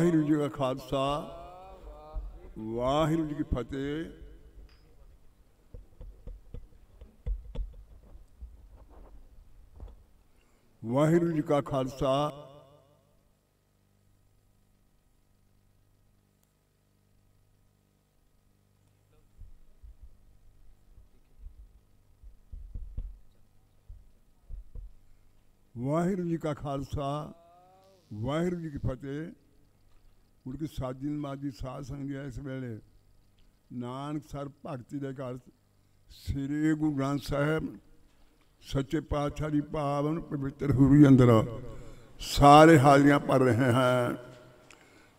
ਵਾਹਿਗੁਰੂ ਜੀ ਕਾ ਖਾਲਸਾ ਵਾਹਿਗੁਰੂ ਜੀ ਕੀ ਫਤਿਹ ਵਾਹਿਗੁਰੂ ਜੀ ਕਾ ਖਾਲਸਾ ਵਾਹਿਗੁਰੂ ਜੀ ਕਾ ਖਾਲਸਾ ਵਾਹਿਗੁਰੂ ਜੀ ਕੀ ਫਤਿਹ ਮੁੜ ਕੇ ਸਾਜੀ ਮਾਜੀ ਸਾਧ ਸੰਗਤ ਇਸ ਵੇਲੇ। ਨਾਨਕ ਸਰ ਭਗਤੀ ਦੇ ਘਰ ਸ੍ਰੀ ਗੁਰੂ ਗ੍ਰੰਥ ਸਾਹਿਬ, ਸੱਚੇ ਪਾਤਸ਼ਾਹ ਦੀ ਪਾਵਨ ਪਵਿੱਤਰ ਹੂਰੀ ਅੰਦਰ ਸਾਰੇ ਹਾਜ਼ਰੀਆਂ ਭਰ ਰਹੇ ਹਨ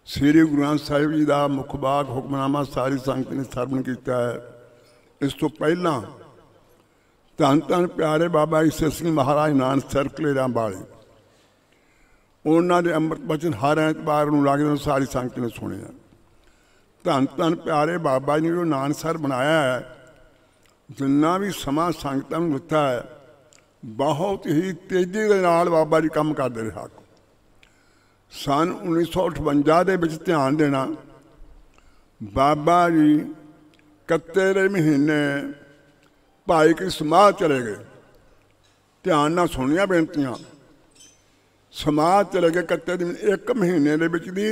ਸ੍ਰੀ ਗੁਰੂ ਗ੍ਰੰਥ ਸਾਹਿਬ ਜੀ ਦਾ ਮੁਖ ਬਾਗ, ਹੁਕਮਨਾਮਾ ਸਾਰੀ ਸੰਗਤ ਨੇ ਸਰਵਣ ਕੀਤਾ ਹੈ। ਇਸ ਤੋਂ ਪਹਿਲਾਂ ਧੰਨ ਧੰਨ ਪਿਆਰੇ ਬਾਬਾ ਈਸਰ ਸਿੰਘ ਮਹਾਰਾਜ ਨਾਨਕ ਸਰਕਲੇਰਾਂ ਵਾਲੇ ਉਹਨਾਂ ਦੇ ਅੰਮ੍ਰਿਤ ਬਚਨ ਹਰ ਐਤਵਾਰ ਨੂੰ ਲੱਗਦੇ ਸਾਰੀ ਸੰਗਤ ਨੇ ਸੁਣਿਆ। ਧੰਨ ਧੰਨ ਪਿਆਰੇ ਬਾਬਾ ਜੀ ਨੇ ਜੋ ਨਾਨਸਰ ਬਣਾਇਆ ਹੈ, ਜਿੰਨਾ ਵੀ ਸਮਾਂ ਸੰਗਤਾਂ ਨੂੰ ਦਿੱਤਾ ਹੈ, ਬਹੁਤ ਹੀ ਤੇਜ਼ੀ ਦੇ ਨਾਲ ਬਾਬਾ ਜੀ ਕੰਮ ਕਰਦੇ ਰਿਹਾ ਸਨ 1958 ਦੇ ਵਿੱਚ ਧਿਆਨ ਦੇਣਾ, ਬਾਬਾ ਜੀ ਕੱਤੇ ਦੇ ਮਹੀਨੇ ਭਾਈ ਕੀ ਸਮਾਧ ਚਲੇ ਗਏ। ਧਿਆਨ ਨਾਲ ਸੁਣੀਆਂ ਬੇਨਤੀਆਂ। ਸਮਾਜ ਚਲੇ ਗਏ ਕੱਤੇ ਦੇ ਇੱਕ ਮਹੀਨੇ ਦੇ ਵਿੱਚ ਦੀ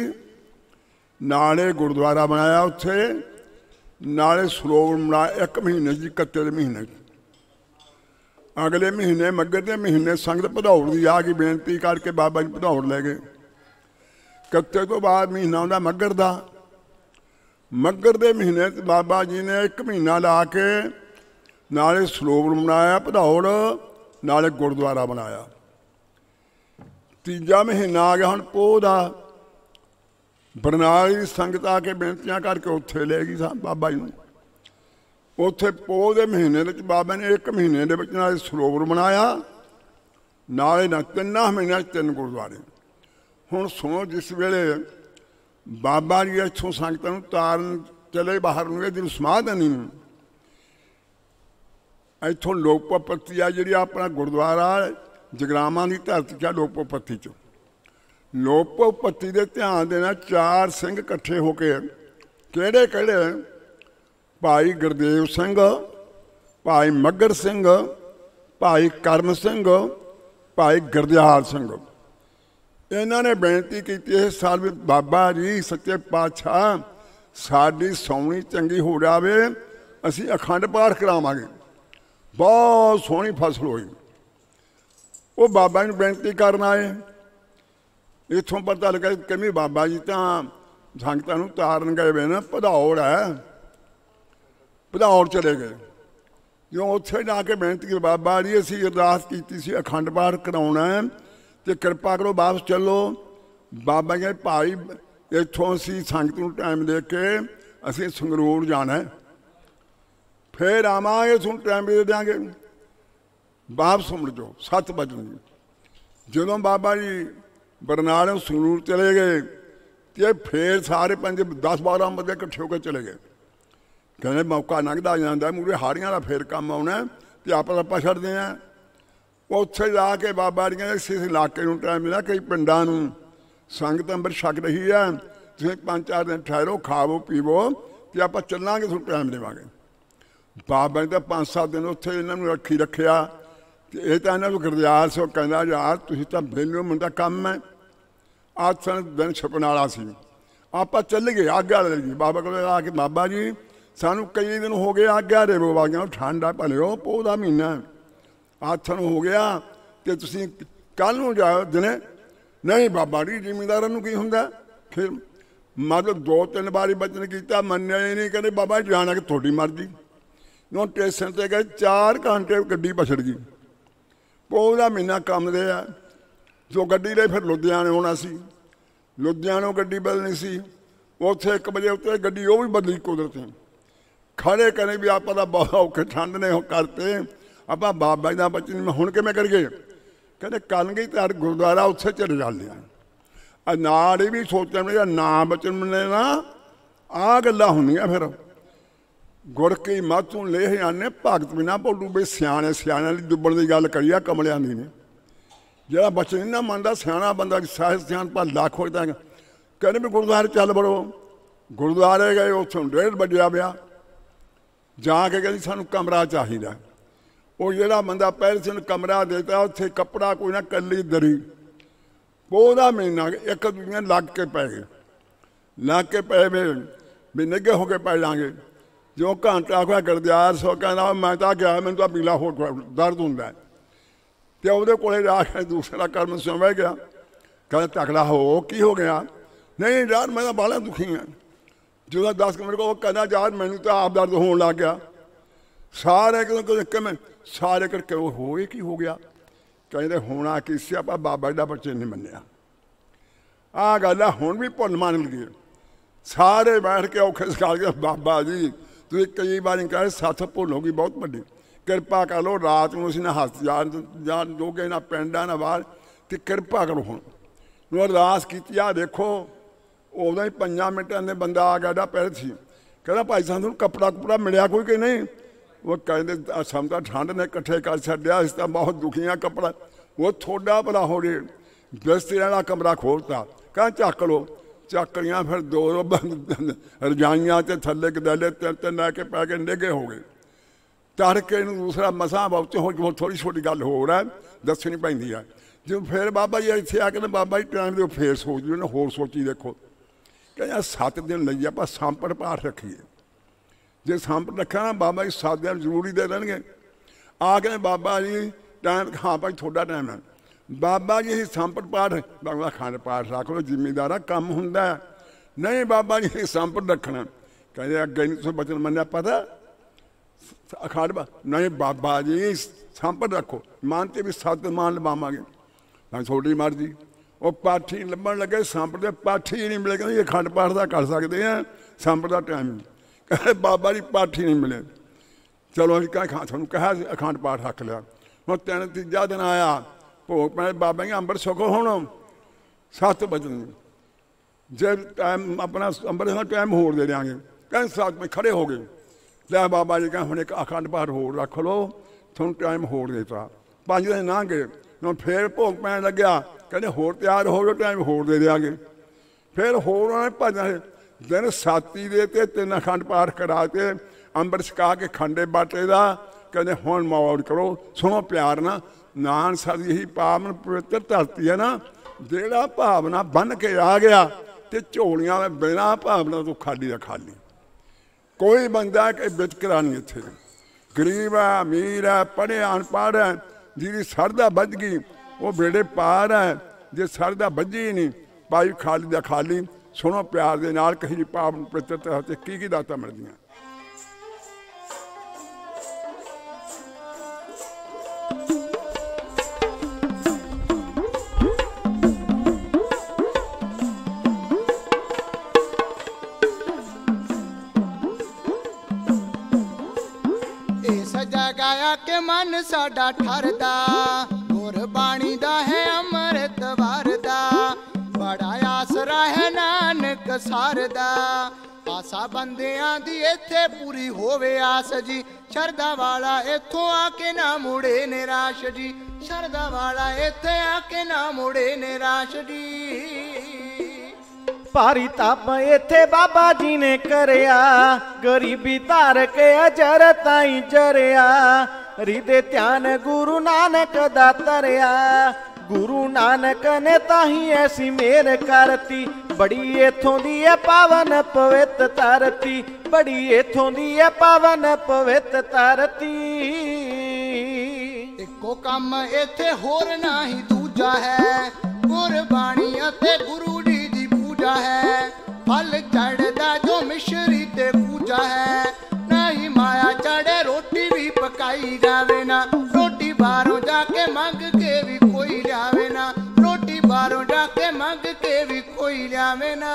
ਨਾਲੇ ਗੁਰਦੁਆਰਾ ਬਣਾਇਆ ਉੱਥੇ, ਨਾਲੇ ਸਰੋਵਰ ਬਣਾਇਆ ਇੱਕ ਮਹੀਨੇ ਦੀ ਕੱਤੇ ਦੇ ਮਹੀਨੇ ਅਗਲੇ ਮਹੀਨੇ ਮੱਗਰ ਦੇ ਮਹੀਨੇ ਸੰਗਤ ਭਦੌੜ ਦੀ ਆ ਕੇ ਬੇਨਤੀ ਕਰਕੇ ਬਾਬਾ ਜੀ ਭਦੌੜ ਲੈ ਗਏ। ਕੱਤੇ ਤੋਂ ਬਾਅਦ ਮਹੀਨਾ ਆਉਂਦਾ ਮੱਗਰ ਦਾ। ਮੱਗਰ ਦੇ ਮਹੀਨੇ ਤੇ ਬਾਬਾ ਜੀ ਨੇ ਇੱਕ ਮਹੀਨਾ ਲਾ ਕੇ ਨਾਲੇ ਸਰੋਵਰ ਬਣਾਇਆ, ਭਦੌੜ, ਨਾਲੇ ਗੁਰਦੁਆਰਾ ਬਣਾਇਆ। ਤੀਜਾ ਮਹੀਨਾ ਆ ਗਿਆ, ਹੁਣ ਪੋਹ ਦਾ। ਬਰਨਾਲੀ ਦੀ ਸੰਗਤ ਆ ਕੇ ਬੇਨਤੀਆਂ ਕਰਕੇ ਉੱਥੇ ਲੈ ਗਈ ਸਾ ਬਾਬਾ ਜੀ ਨੂੰ। ਉੱਥੇ ਪੋਹ ਦੇ ਮਹੀਨੇ ਵਿੱਚ ਬਾਬਾ ਨੇ ਇੱਕ ਮਹੀਨੇ ਦੇ ਵਿੱਚ ਨਾਲੇ ਸਰੋਵਰ ਬਣਾਇਆ। ਨਾਲੇ ਨਾ ਤਿੰਨਾਂ ਮਹੀਨਿਆਂ 'ਚ ਤਿੰਨ ਗੁਰਦੁਆਰੇ। ਹੁਣ ਸੁਣੋ, ਜਿਸ ਵੇਲੇ ਬਾਬਾ ਜੀ ਇੱਥੋਂ ਸੰਗਤਾਂ ਨੂੰ ਤਾਰਨ ਚਲੇ ਬਾਹਰ ਨੂੰ, ਇਹ ਦਿਨ ਸਮਾਧ ਨਹੀਂ ਇੱਥੋਂ ਲੋਕਪਤੀ ਆ, ਜਿਹੜੀ ਆਪਣਾ ਗੁਰਦੁਆਰਾ ਜਗਰਾਮਾਂ ਦੀ ਧਰਤੀ ਚਾ ਲੋਕਪਤੀ ਚ। ਲੋਕਪਤੀ ਦੇ ਧਿਆਨ ਦੇਣਾ ਚਾਰ ਸਿੰਘ ਇਕੱਠੇ ਹੋ ਕੇ ਕਿਹੜੇ ਕਿਹੜੇ? ਭਾਈ ਗੁਰਦੇਵ ਸਿੰਘ, ਭਾਈ ਮੱਗਰ ਸਿੰਘ, ਭਾਈ ਕਰਮ ਸਿੰਘ, ਭਾਈ ਗੁਰਦਿਆਲ ਸਿੰਘ। ਇਹਨਾਂ ਨੇ ਬੇਨਤੀ ਕੀਤੀ ਹੈ ਸਾਲ ਬਾਬਾ ਜੀ, ਸੱਚੇ ਪਾਤਸ਼ਾਹ, ਸਾਡੀ ਸੌਣੀ ਚੰਗੀ ਹੋ ਜਾਵੇ, ਅਸੀਂ ਅਖੰਡ ਪਾਠ ਕਰਾਵਾਂਗੇ। ਬਹੁਤ ਸੋਹਣੀ ਫਸਲ ਹੋਈ। ਉਹ ਬਾਬਾ ਨੂੰ ਬੇਨਤੀ ਕਰਨ ਆਏ। ਇਥੋਂ ਪਤਾ ਲੱਗਾ ਕਿ ਬਾਬਾ ਜੀ ਤਾਂ ਸੰਗਤਾਂ ਨੂੰ ਤਾਰਨ ਗਏ ਵੇ ਨਾ ਪਧੌੜ ਹੈ। ਪਧੌੜ ਚਲੇ ਗਏ। ਜੋ ਉੱਥੇ ਜਾ ਕੇ ਬੇਨਤੀ ਕੀਤੀ, ਬਾਬਾ ਜੀ, ਅਸੀਂ ਅਰਦਾਸ ਕੀਤੀ ਸੀ, ਅਖੰਡ ਪਾਠ ਕਰਾਉਣਾ ਹੈ ਤੇ ਕਿਰਪਾ ਕਰੋ ਵਾਪਸ ਚੱਲੋ। ਬਾਬਾ ਜੀ ਭਾਈ, ਇੱਥੋਂ ਅਸੀਂ ਸੰਗਤ ਨੂੰ ਟਾਈਮ ਦੇ ਕੇ ਅਸੀਂ ਸੰਗਰੂਰ ਜਾਣਾ ਫੇਰ ਆਵਾਂਗੇ, ਤੁਹਾਨੂੰ ਟਾਈਮ ਦੇ ਦਿਆਂਗੇ। ਵਾਪਸ ਮੁੜ ਜਾਓ 7 ਵਜੇ ਜਦੋਂ ਬਾਬਾ ਜੀ ਬਰਨਾਲੇ ਸੰਗਰੂਰ ਚਲੇ ਗਏ ਤੇ ਫੇਰ ਸਾਰੇ ਪੰਜ 10 12 ਬੰਦੇ ਇਕੱਠੇ ਹੋ ਕੇ ਚਲੇ ਗਏ। ਕਹਿੰਦੇ ਮੌਕਾ ਲੰਘਦਾ ਜਾਂਦਾ ਮੂਰੇ ਹਾੜੀਆਂ ਦਾ ਫੇਰ ਕੰਮ ਆਉਣਾ ਤੇ ਆਪਾਂ ਆਪਾਂ ਛੱਡਦੇ ਆ ਉੱਥੇ ਜਾ ਕੇ ਬਾਬਾ ਜੀ ਕਹਿੰਦੇ ਇਸ ਇਲਾਕੇ ਨੂੰ ਟਾਈਮ ਮਿਲਿਆ, ਕਈ ਪਿੰਡਾਂ ਨੂੰ ਸੰਗਤ ਅੰਬਰ ਛਕ ਰਹੀ ਆ ਤੁਸੀਂ ਪੰਜ, ਚਾਰ ਦਿਨ ਠਹਿਰੋ, ਖਾਵੋ, ਪੀਵੋ ਤੇ ਆਪਾਂ ਚੱਲਾਂਗੇ, ਤੁਹਾਨੂੰ ਟਾਈਮ ਦੇਵਾਂਗੇ। ਬਾਬਾ ਜੀ ਤਾਂ ਪੰਜ, ਸੱਤ ਦਿਨ ਉੱਥੇ ਇਹਨਾਂ ਨੂੰ ਰੱਖੀ ਰੱਖਿਆ। ਤੇ ਇਹ ਤਾਂ ਇਹਨਾਂ ਨੂੰ ਗੁਰਦਿਆਲ ਸੋ ਕਹਿੰਦਾ ਯਾਰ ਤੁਸੀਂ ਤਾਂ ਬੇਲੋ ਮੁੰਡਾ ਕੰਮ ਹੈ। ਆਜ ਸਨ ਦਿਨ ਛਪਣ ਵਾਲਾ ਸੀ। ਆਪਾਂ ਚੱਲ ਗਏ ਆਗਿਆ ਲੈ ਜੀ। ਬਾਬਾ ਕੋਲ ਆ ਕੇ, ਬਾਬਾ ਜੀ, ਸਾਨੂੰ ਕਈ ਦਿਨ ਹੋ ਗਏ ਆਗਿਆ ਦੇ ਬਾਬਾ ਠੰਡਾ ਭਲਿਓ ਪੋਹ ਦਾ ਮਹੀਨਾ ਆਥਣ ਹੋ ਗਿਆ ਤੇ ਤੁਸੀਂ ਕੱਲ ਨੂੰ ਜਾਓ ਦਿਨੇ। ਨਹੀਂ ਬਾਬਾ ਜੀ, ਜ਼ਿਮੀਂਦਾਰਾਂ ਨੂੰ ਕੀ ਹੁੰਦਾ? ਫਿਰ ਮਤਲਬ ਦੋ ਤਿੰਨ ਵਾਰੀ ਬਚਨ ਕੀਤਾ, ਮੰਨਿਆ ਹੀ ਨਹੀਂ, ਕਹਿੰਦੇ ਬਾਬਾ ਜਾਣਾ ਕਿ ਤੁਹਾਡੀ ਮਰਜ਼ੀ। ਨੋ ਸਟੇਸ਼ਨ ਤੇ ਗਏ 4 ਘੰਟੇ ਗੱਡੀ ਪਛੜ ਗਈ। ਪੌਦਾ ਮਹੀਨਾ ਕੰਮ ਰਿਹਾ ਆ। ਜੋ ਗੱਡੀ ਲਈ ਫਿਰ ਲੁਧਿਆਣੇ ਹੋਣਾ ਸੀ। ਲੁਧਿਆਣੋਂ ਗੱਡੀ ਬਦਲਣੀ ਸੀ। ਉੱਥੇ 1 ਵਜੇ ਉੱਤੇ ਗੱਡੀ ਉਹ ਵੀ ਬਦਲੀ ਕੁਦਰਤੀ। ਖੜੇ ਕਰੇ ਵੀ ਆਪਾਂ ਦਾ ਬਹੁਤ ਔਖੇ, ਠੰਡ ਨੇ ਕਰਤੇ। ਆਪਾਂ ਬਾਬਾ ਜੀ ਦਾ ਬਚਨ ਹੁਣ ਕਿਵੇਂ ਕਰੀਏ? ਕਹਿੰਦੇ ਕੱਲ ਗਈ ਤਾਂ ਗੁਰਦੁਆਰਾ ਉੱਥੇ ਚਲੇ ਜਾਂਦੇ ਆ। ਆ ਨਾਲ ਹੀ ਵੀ ਸੋਚਣ ਮੇਰਾ ਨਾਮ ਬਚਨ ਮਿਲਣੇ। ਨਾ ਆ ਗੱਲਾਂ ਹੁੰਦੀਆਂ ਫਿਰ। ਗੁਰ ਕੀ ਮਾਤੋਂ ਲੈ ਆਨੇ ਭਗਤ ਬਿਨਾ ਬੋਲੂ ਬੇ ਸਿਆਣੇ ਸਿਆਣੇ ਦੀ ਡੁੱਬਣ ਦੀ ਗੱਲ ਕਰੀਆ ਕਮਲਿਆਂ ਦੀ ਨੇ ਜਿਹੜਾ ਬਚਨ ਨਾ ਮੰਨਦਾ, ਸਿਆਣਾ ਬੰਦਾ ਸਾਹਿਬ ਸਿਆਣ ਪਰ ਲੱਖ ਹੋ ਤਾਂ ਕਹਿੰਦੇ ਵੀ ਗੁਰਦੁਆਰੇ ਚੱਲ ਬੜੋ ਗੁਰਦੁਆਰੇ ਗਏ, ਉੱਥੋਂ ਡੇਢ ਵੱਜਿਆ ਪਿਆ। ਜਾ ਕੇ ਕਹਿੰਦੀ ਸਾਨੂੰ ਕਮਰਾ ਚਾਹੀਦਾ। ਉਹ ਜਿਹੜਾ ਬੰਦਾ ਪਹਿਲੇ ਸੀ ਕਮਰਾ ਦੇਤਾ, ਉੱਥੇ ਕੱਪੜਾ ਕੋਈ ਨਾ ਕੱਲੀ ਦਰੀ। ਉਹਦਾ ਮਹੀਨਾ ਇੱਕ ਦੂਜੇ ਲੱਗ ਕੇ ਪੈ ਗਏ। ਲੱਗ ਕੇ ਪਏ ਵੇ ਵੀ ਨਿੱਗੇ ਹੋ ਕੇ ਪੈ ਜਾਾਂਗੇ। ਜੋ ਘੰਟਾ ਹੋਇਆ ਗਰਦਿਆਰ ਸੋ ਕਹਿੰਦਾ, ਮੈਂ ਤਾਂ ਗਿਆ, ਮੈਨੂੰ ਤਾਂ ਪੀਲਾ ਹੋ ਦਰਦ ਹੁੰਦਾ ਹੈ। ਤੇ ਉਹਦੇ ਕੋਲੇ ਜਾ ਕੇ ਦੂਸਰਾ ਕਰਮ ਸਮਝ ਗਿਆ। ਕਹਿੰਦਾ, ਤਕੜਾ ਹੋ, ਕੀ ਹੋ ਗਿਆ? ਨਹੀਂ, ਯਾਰ, ਮੈਂ ਤਾਂ ਬਾਲਾ ਦੁਖੀ ਹਾਂ। ਜਦੋਂ 10 ਮਿੰਟ ਕੋ ਕਹਿੰਦਾ, ਯਾਰ, ਮੈਨੂੰ ਤਾਂ ਆਪ ਦਰਦ ਹੋਣ ਲੱਗ ਗਿਆ। ਸਾਰੇ ਕਿਉਂ ਕਿ ਮੈਂ ਸਾਰੇ ਕਰਕੇ ਉਹ ਹੋਏ, ਕੀ ਹੋ ਗਿਆ? ਕਹਿੰਦੇ, ਹੋਣਾ ਕੀ ਸੀ? ਆਪਾਂ ਬਾਬਾ ਦਾ ਬੱਚੇ ਨਹੀਂ ਮੰਨਿਆ। ਆ ਗੱਲ ਆ, ਹੁਣ ਵੀ ਭੁੱਲ ਮੰਨ ਲਈਏ। ਸਾਰੇ ਬੈਠ ਕੇ ਔਖੇ ਸਕਾਲ ਕੇ ਬਾਬਾ ਜੀ ਤੁਸੀਂ ਕਈ ਵਾਰੀ ਕਹੇ ਸੱਥ ਭੁੱਲ ਹੋ ਗਈ, ਬਹੁਤ ਵੱਡੀ। ਕਿਰਪਾ ਕਰ ਲੋ ਰਾਤ ਨੂੰ ਅਸੀਂ ਨਾ ਹੱਥ ਜਾਣ ਜਾਣ ਜੋਗੇ ਨਾ ਪਿੰਡਾਂ ਨਾ ਬਾਹਰ, ਤੇ ਕਿਰਪਾ ਕਰੋ ਹੁਣ। ਨੂੰ ਅਰਦਾਸ ਕੀਤੀ ਆ ਦੇਖੋ, ਉਦੋਂ ਹੀ ਪੰਜਾਂ ਮਿੰਟਾਂ ਦੇ ਬੰਦਾ ਆ ਗਿਆ ਦਾ ਪਹਿਲ ਸੀ। ਕਹਿੰਦਾ, ਭਾਈ ਸਾਹਿਬ ਨੂੰ ਕੱਪੜਾ ਕੁਪੜਾ ਮਿਲਿਆ ਕੋਈ ਕਿ ਨਹੀਂ? ਉਹ ਕਹਿੰਦੇ ਸਮਝਾ ਠੰਡ ਨੇ ਇਕੱਠੇ ਕਰ ਛੱਡਿਆ ਇਸ ਤਾਂ ਬਹੁਤ ਦੁਖੀਆਂ ਕੱਪੜਾ। ਉਹ ਥੋੜਾ ਭਲਾ ਹੋ ਜੇ ਬਿਸਤਰੇ ਵਾਲਾ ਕਮਰਾ ਖੋਲਤਾ। ਕਹਿੰਦਾ, ਚੱਕ ਲੋ ਚੱਕਰੀਆਂ ਫਿਰ ਦੋ ਦੋ ਬੰਦ- ਰਜਾਈਆਂ ਤੇ ਥੱਲੇ ਗਦਲੇ ਤੇ ਤੇ ਲੈ ਕੇ ਪੈ ਕੇ ਨਿੱਗੇ ਹੋ ਗਏ। ਤੜਕੇ ਨੂੰ ਦੂਸਰਾ ਮਸਾਂ ਬਹੁਤ ਹੋ ਥੋੜੀ ਛੋਟੀ ਗੱਲ ਹੋਰ ਹੈ, ਦੱਸਣੀ ਪੈਂਦੀ ਹੈ। ਜਦੋਂ ਫਿਰ ਬਾਬਾ ਜੀ ਇੱਥੇ ਆ ਕੇ ਨਾ ਬਾਬਾ ਜੀ ਟਾਈਮ ਦੇ ਫੇਰ ਸੋਚਦੇ ਨੇ, ਹੋਰ ਸੋਚੀ ਦੇਖੋ। ਕਹਿੰਦਾ ਸੱਤ ਦਿਨ ਲਈ ਆਪਾਂ ਸੰਪੜ ਪਾਠ ਰੱਖੀਏ। ਜੇ ਸੰਪੜ ਰੱਖਿਆ ਨਾ, ਬਾਬਾ ਜੀ ਸੱਤ ਦਿਨ ਜ਼ਰੂਰੀ ਦੇ ਦੇਣਗੇ। ਆ ਕੇ ਬਾਬਾ ਜੀ ਟਾਈਮ ਹਾਂ ਭਾਈ, ਤੁਹਾਡਾ ਟਾਈਮ ਹੈ। ਬਾਬਾ ਜੀ ਸੰਪੜ ਪਾਠ, ਬਾਬਾ ਖੰਡ ਪਾਠ ਰੱਖ ਲਓ, ਜ਼ਿਮੀਦਾਰਾ ਕੰਮ ਹੁੰਦਾ ਨਹੀਂ ਬਾਬਾ ਜੀ ਸੰਪੜ ਰੱਖਣਾ। ਕਹਿੰਦੇ ਅੱਗੇ ਨਹੀਂ ਤੁਸੀਂ ਬਚਨ ਮੰਨਿਆ, ਪਤਾ? ਅਖਾੜ ਬਾ ਨਹੀਂ ਬਾਬਾ ਜੀ ਸੰਪੜ ਰੱਖੋ। ਮੰਨਤੇ ਵੀ ਸੱਤ ਮਾਨ ਲਵਾਵਾਂਗੇ। ਮੈਂ ਤੁਹਾਡੀ ਮਰਜ਼ੀ। ਉਹ ਪਾਠੀ ਲੱਭਣ ਲੱਗੇ ਸੰਪ ਦੇ ਪਾਠੀ ਨਹੀਂ ਮਿਲੇ ਕਹਿੰਦੇ ਇਹ ਖੰਡ ਪਾਠ ਦਾ ਕਰ ਸਕਦੇ ਆ ਸੰਪ ਦਾ ਟਾਈਮ ਕਹਿੰਦੇ ਬਾਬਾ ਜੀ, ਪਾਠੀ ਨਹੀਂ ਮਿਲੇ। ਚਲੋ ਅਸੀਂ ਕਹਾਂ ਖਾਂ ਤੁਹਾਨੂੰ ਕਿਹਾ ਅਖੰਡ ਪਾਠ ਰੱਖ ਲਿਆ। ਹੁਣ ਤਿੰਨ ਤੀਜਾ ਦਿਨ ਆਇਆ। ਭੋਗ ਪੈ ਬਾਬਾ ਜੀ ਅੰਬਰ ਸੁਖੋ ਹੁਣ ਸੱਤ ਵਜਣ ਜੇ ਟਾਈਮ ਆਪਣਾ ਅੰਬਰ ਦਾ ਟਾਈਮ ਹੋਰ ਦੇ ਦਿਆਂਗੇ। ਕਹਿੰਦੇ ਸਾਥ ਵਿੱਚ ਖੜੇ ਹੋ ਗਏ। ਲੈ ਬਾਬਾ ਜੀ ਕਹਿੰਦੇ ਹੁਣ ਇੱਕ ਅਖੰਡ ਪਾਠ ਹੋਰ ਰੱਖ ਲਓ। ਤੁਹਾਨੂੰ ਟਾਈਮ ਹੋਰ ਦੇਤਾ। ਪੰਜ ਦਿਨ ਲੰਘ ਗਏ। ਹੁਣ ਫੇਰ ਭੋਗ ਪੈਣ ਲੱਗਿਆ। ਕਹਿੰਦੇ ਹੋਰ ਤਿਆਰ ਹੋ ਜਾਓ ਟਾਈਮ ਹੋਰ ਦੇ ਦਿਆਂਗੇ। ਫਿਰ ਹੋਰ ਉਹਨੇ ਭਜਨ ਦਿਨ ਸਾਤੀ ਦੇ ਤੇ ਤਿੰਨ ਅਖੰਡ ਪਾਠ ਕਰਾ ਕੇ ਅੰਮ੍ਰਿਤ ਛਕਾ ਕੇ ਖੰਡੇ ਬਾਟੇ ਦਾ। ਕਹਿੰਦੇ ਹੁਣ ਮੌਜ ਕਰੋ। ਸੁਣੋ ਪਿਆਰ ਨਾਲ। ਨਾਨ ਸਾਡੀ ਹੀ ਪਾਵਨ ਪਵਿੱਤਰ ਧਰਤੀ ਹੈ ਨਾ, ਜਿਹੜਾ ਭਾਵਨਾ ਬਨ ਕੇ ਆ ਗਿਆ ਤੇ ਝੋਲੀਆਂ ਵਿੱਚ ਬਿਨਾਂ ਭਾਵਨਾ ਤੋਂ ਖਾਲੀ ਦਾ ਖਾਲੀ। ਕੋਈ ਬੰਦਾ ਕਿ ਵਿਤਕਰਾ ਨਹੀਂ ਇੱਥੇ। ਗਰੀਬ ਹੈ, ਅਮੀਰ ਹੈ ਪੜ੍ਹਿਆ ਅਨਪੜ੍ਹ ਹੈ, ਜਿਹਦੀ ਸਰਦਾ ਵੱਜ ਗਈ, ਉਹ ਬੇੜੇ ਪਾਰ ਹੈ, ਜੇ ਸਰਦਾ ਵੱਜੀ ਨਹੀਂ, ਭਾਈ ਖਾਲੀ ਦਾ ਖਾਲੀ। ਸੁਣੋ ਪਿਆਰ ਦੇ ਨਾਲ ਕਹੀ ਪਾਵਨ ਪਵਿੱਤਰ ਤੇ ਕੀ ਕੀ ਦਾਤਾਂ ਮਿਲਦੀਆਂ। ਇਸ ਜਗ੍ਹਾ ਆ ਮਨ ਸਾਡਾ ਠਰਦਾ। ਗੁਰਬਾਣੀ ਦਾ ਹੈ ਅੰਮ੍ਰਿਤ ਵਰਦਾ। ਬੜਾ ਆਸਰਾ ਹੈ ਨਾਨਕ ਸਰਦਾ। ਆਸਾ ਬੰਦਿਆਂ ਦੀ ਇੱਥੇ ਪੂਰੀ ਹੋਵੇ ਆਸ ਜੀ। ਸ਼ਰਦਾ ਵਾਲਾ ਇੱਥੋਂ ਆ ਕੇ ਨਾ ਮੁੜੇ ਨਿਰਾਸ਼ ਜੀ। ਸ਼ਰਦਾ ਵਾਲਾ ਇੱਥੇ ਆ ਕੇ ਨਾ ਮੁੜੇ ਨਿਰਾਸ਼ ਜੀ। ਭਾਰੀ ਤਪ ਇੱਥੇ ਬਾਬਾ ਜੀ ਨੇ ਕਰਿਆ। ਗਰੀਬੀ ਧਾਰ ਕੇ ਅਜਰ ਤਾਈ ਚਰਿਆ ਰਿਦੇ ਧਿਆਨ ਗੁਰੂ ਨਾਨਕ ਦਾ ਤਰਿਆ ਗੁਰੂ ਨਾਨਕ ਨੇ ਤਾਹੀ ਐਸੀ ਮੇਰ ਕਰਤੀ। ਬੜੀ ਇਥੋਂ ਦੀ ਐ ਪਾਵਨ ਪਵਿੱਤ ਧਰਤੀ। ਬੜੀ ਇਥੋਂ ਦੀ ਐ ਪਾਵਨ ਪਵਿੱਤ ਧਰਤੀ। ਇੱਕੋ ਕੰਮ ਇੱਥੇ ਹੋਰ ਨਹੀਂ ਦੂਜਾ ਹੈ। ਗੁਰਬਾਣੀ ਅਤੇ ਗੁਰੂ ਪੂਜਾ ਹੈ। ਫਲ ਚੜਦਾ ਜੋ ਮਿਸ਼ਰੀ ਤੇ ਪੂਜਾ ਹੈ। ਨਹੀਂ ਮਾਇਆ ਚੜੇ ਰੋਟੀ ਵੀ ਪਕਾਈ ਜਾਵੇ ਨਾ। ਰੋਟੀ ਬਾਹਰੋਂ ਜਾ ਕੇ ਮੰਗ ਕੇ ਵੀ ਕੋਈ ਲਿਆਵੇ ਨਾ। ਰੋਟੀ ਬਾਹਰੋਂ ਜਾ ਕੇ ਮੰਗ ਕੇ ਵੀ ਕੋਈ ਲਿਆਵੇ ਨਾ।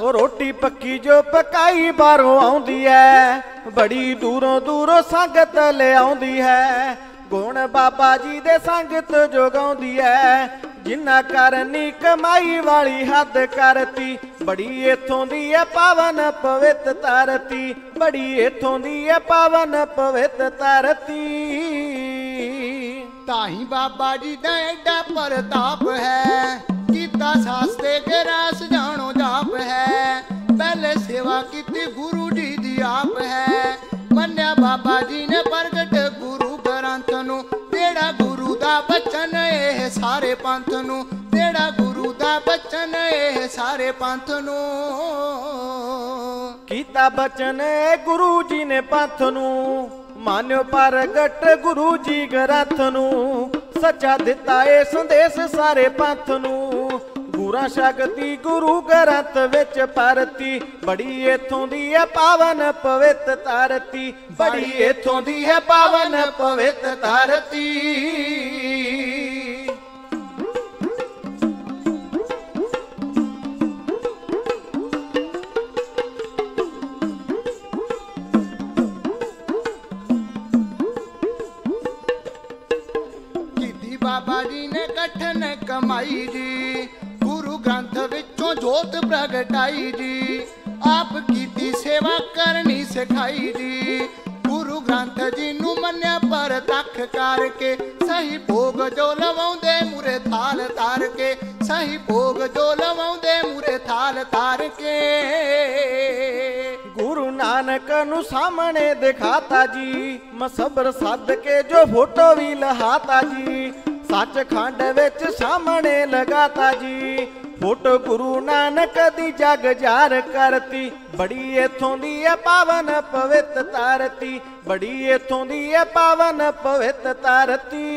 ਉਹ ਰੋਟੀ ਪੱਕੀ ਜੋ ਪਕਾਈ ਬਾਹਰੋਂ ਆਉਂਦੀ ਐ। ਬੜੀ ਦੂਰੋਂ ਦੂਰੋਂ ਸੰਗਤ ਲਿਆਉਂਦੀ ਹੈ। ਗੁਣ ਬਾਬਾ ਜੀ ਦੇ ਸੰਗਤ ਜੋਗਾਉਂਦੀ ਐ। ਜਿੰਨਾ ਕਰਨੀ ਕਮਾਈ ਵਾਲੀ ਹੱਦ ਕਰਤੀ, ਬੜੀ ਇਥੋਂ ਦੀ ਐ ਪਾਵਨ ਪਵਿੱਤ ਧਰਤੀ, ਬੜੀ ਇਥੋਂ ਦੀ ਐ ਪਾਵਨ ਪਵਿੱਤ ਧਰਤੀ। ਤਾਹੀ ਬਾਬਾ ਜੀ ਦਾ ਐਡਾ ਪ੍ਰਤਾਪ ਹੈ ਕਿ ਕੀਤਾ ਸਾਸਤੇ ਕੇ ਜਾਣੋ ਜਾਪ ਹੈ, ਪਹਿਲੇ ਸੇਵਾ ਕੀਤੀ ਗੁਰੂ ਜੀ ਦੀ ਆਪ ਹੈ, ਮੰਨਿਆ ਬਾਬਾ ਜੀ ਨੇ ਪ੍ਰਗਟ ਪੰਥ ਨੂੰ ਜਿਹੜਾ ਗੁਰੂ ਦਾ ਬਚਨ ਇਹ ਸਾਰੇ ਪੰਥ ਨੂੰ। ਕੀਤਾ ਬਚਨ ਗੁਰੂ ਜੀ ਨੇ ਪੰਥ ਨੂੰ ਮਾਨਿਓ ਪ੍ਰਗਟ ਗੁਰੂ ਜੀ ਗ੍ਰੰਥ ਨੂੰ। ਸੱਚਾ ਦਿੱਤਾ ਏ ਸੰਦੇਸ਼ ਸਾਰੇ ਪੰਥ ਨੂੰ। ਗੁਰਾਂ ਸ਼ਕਤੀ ਗੁਰੂ ਗ੍ਰੰਥ ਵਿੱਚ ਪਰਤੀ ਬੜੀ ਇਥੋਂ ਦੀ ਹੈ ਪਾਵਨ ਪਵਿੱਤ ਧਰਤੀ। ਬੜੀ ਇਥੋਂ ਦੀ ਹੈ ਪਾਵਨ ਪਵਿੱਤ ਧਰਤੀ। ਕਮਾਈ ਜੀ, ਗੁਰੂ ਗ੍ਰੰਥ ਵਿੱਚੋਂ ਜੋਤ ਪ੍ਰਗਟਾਈ ਜੀ। ਆਪ ਕੀਤੀ ਸੇਵਾ ਕਰਨੀ ਸਿਖਾਈ ਜੀ। ਗੁਰੂ ਗ੍ਰੰਥ ਜੀ ਨੂੰ ਮੰਨਿਆ ਪਰ ਤੱਕ ਕਰਕੇ, ਸਹੀ ਭੋਗ ਜੋ ਲਵਾਉਂਦੇ ਮੂਰੇ ਥਾਲ ਤਾਰ ਕੇ, ਸਹੀ ਭੋਗ ਜੋ ਲਵਾਉਂਦੇ ਮੂਰੇ ਥਾਲ ਤਾਰ ਕੇ। ਗੁਰੂ ਨਾਨਕ ਨੂੰ ਸਾਹਮਣੇ ਦਿਖਾਤਾ ਜੀ ਮਸਬਰ ਸੱਦ ਕੇ ਜੋ ਫੋਟੋ ਵੀ ਲਹਾਤਾ ਜੀ। ਸੱਚਖੰਡ ਵਿੱਚ ਸਾਹਮਣੇ ਲਗਾਤਾ ਜੀ। ਫੋਟੋ ਗੁਰੂ ਨਾਨਕ ਦੀ ਜਗ ਜਾਰ ਕਰਤੀ। ਬੜੀ ਇਥੋਂ ਦੀ ਹੈ ਪਾਵਨ ਪਵਿੱਤ ਧਰਤੀ। ਬੜੀ ਇਥੋਂ ਦੀ ਹੈ ਪਾਵਨ ਪਵਿੱਤ ਧਰਤੀ।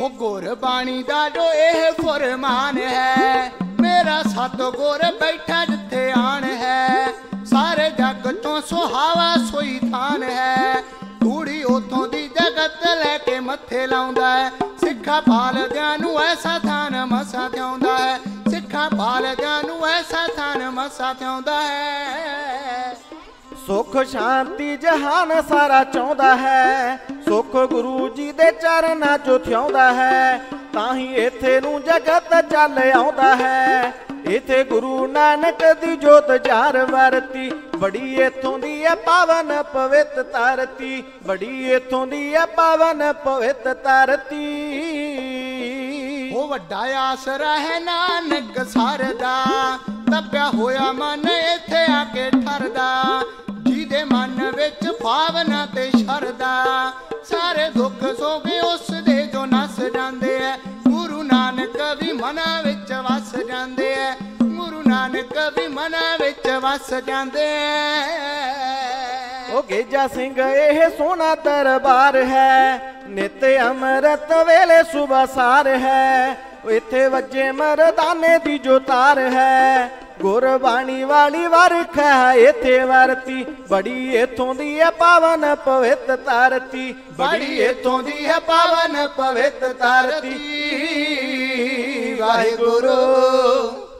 ਉਹ ਗੁਰਬਾਣੀ ਦਾ ਜੋ ਇਹ ਫਰਮਾਨ ਹੈ, ਮੇਰਾ ਸਤ ਗੁਰ ਬੈਠਾ ਜਿੱਥੇ ਆਣ ਹੈ। ਸਾਰੇ ਜੱਗ ਤੋਂ ਸੁਹਾਵਾ ਸੋਈ ਥਾਨ ਹੈ। ਧੂੜੀ ਉਥੋਂ ਦੀ ਜਗਤ ਲੈ ਕੇ ਮੱਥੇ ਲਾਉਂਦਾ ਹੈ। ਸਿੱਖਾ ਪਾਲਦਿਆਂ ਨੂੰ ਐਸਾ ਥਾਨ ਮਸਾ ਥਿਆਉਂਦਾ ਹੈ। ਸਿੱਖਾ ਪਾਲਦਿਆਂ ਨੂੰ ਐਸਾ ਥਾਨ ਮਸਾ ਥਿਆਉਂਦਾ ਹੈ। ਸੁਖ ਸ਼ਾਂਤੀ ਜਹਾਨ ਸਾਰਾ ਚਾਹੁੰਦਾ ਹੈ। ਸੁਖ ਗੁਰੂ ਜੀ ਦੇ ਚਰਨਾਂ ਚੋਂ ਥਿਆਉਂਦਾ ਹੈ। ਤਾਂ ਹੀ ਇੱਥੇ ਨੂੰ ਜਗਤ ਚੱਲ ਆਉਂਦਾ ਹੈ। ਇਥੇ ਗੁਰੂ ਨਾਨਕ ਦੀ ਜੋਤ ਚਾਰ ਵਰਤੀ, ਬੜੀ ਇਥੋਂ ਦੀ ਹੈ ਪਾਵਨ ਪਵਿੱਤ ਧਰਤੀ, ਬੜੀ ਇਥੋਂ ਦੀ ਹੈ ਪਾਵਨ ਪਵਿੱਤ ਧਰਤੀ। ਉਹ ਵੱਡਾ ਆਸਰਾ ਹੈ ਨਾਨਕ ਸਰਦਾ ਦੱਬਿਆ ਹੋਇਆ ਮਨ ਇੱਥੇ ਆ ਕੇ ਠਰਦਾ, ਜਿਹਦੇ ਮਨ ਵਿੱਚ ਭਾਵਨਾ ਤੇ ਸ਼ਰਦਾ। ਸਾਰੇ ਦੁੱਖ ਸੋਗੇ ਉਸ ਦੇ ਜੋ ਨਸ ਜਾਂਦੇ ਐ, ਗੁਰੂ ਨਾਨਕ ਵੀ ਮਨਾਂ ਵਿੱਚ ਵਸ ਜਾਂਦੇ ਐ। ਵੀ ਮਨਾਂ ਵਿੱਚ ਵਸ ਜਾਂਦੇ ਉਹ ਗੇਜਾ ਸਿੰਘ ਇਹ ਸੋਹਣਾ ਦਰਬਾਰ ਹੈ। ਨਿਤ ਅੰਮ੍ਰਿਤ ਵੇਲੇ ਸੁਬਾ ਸਾਰ ਹੈ। ਇੱਥੇ ਵੱਜੇ ਮਰਦਾਨੇ ਦੀ ਜੋ ਤਾਰ ਹੈ। ਗੁਰਬਾਣੀ ਵਾਲੀ ਵਰਖ ਹੈ ਇੱਥੇ ਵਰਤੀ। ਬੜੀ ਇਥੋਂ ਦੀ ਹੈ ਪਾਵਨ ਪਵਿੱਤ ਧਰਤੀ। ਬੜੀ ਇਥੋਂ ਦੀ ਹੈ ਪਾਵਨ ਪਵਿੱਤ ਧਰਤੀ। ਵਾਹਿਗੁਰੂ।